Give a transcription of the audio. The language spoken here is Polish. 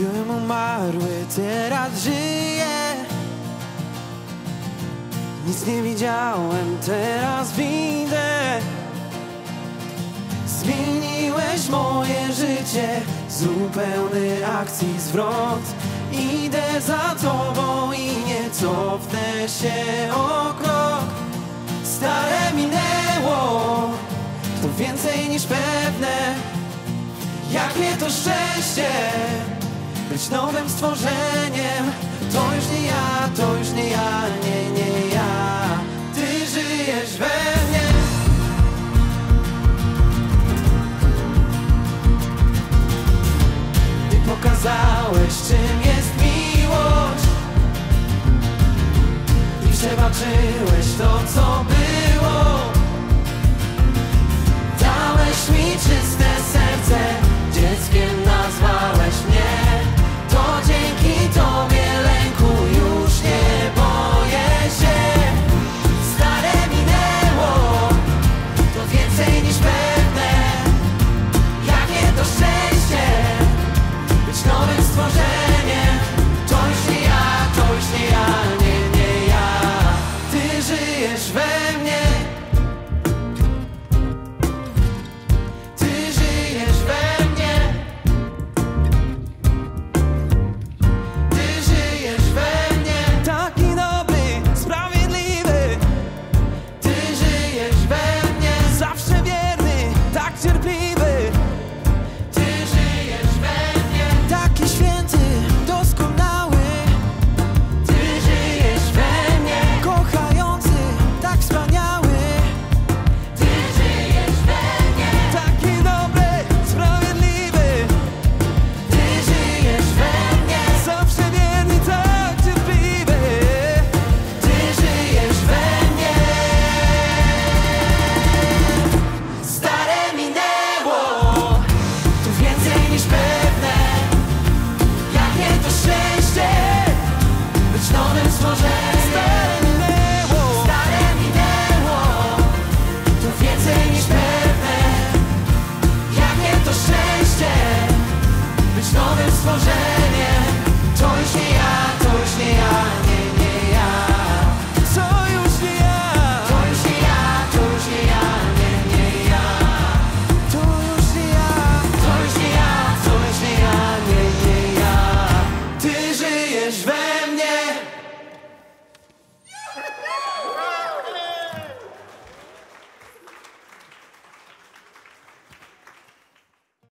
Byłem umarły, teraz żyję. Nic nie widziałem, teraz widzę. Zmieniłeś moje życie Zupełny akcji zwrot. Idę za tobą i nie cofnę się o krok. Stare minęło To więcej niż pewne. Jakie to szczęście być nowym stworzeniem. To już nie ja, to już nie ja, nie, nie ja. Ty żyjesz we mnie. Ty pokazałeś czym jest miłość. I przebaczyłeś to co było. Dałeś mi czym nowym stworzeniem To już nie ja, to już nie ja, nie, nie ja. To już nie ja? To już nie ja, to już nie ja, nie, nie ja. To już nie ja To już nie ja, to już nie ja, nie, nie ja. Ty żyjesz we mnie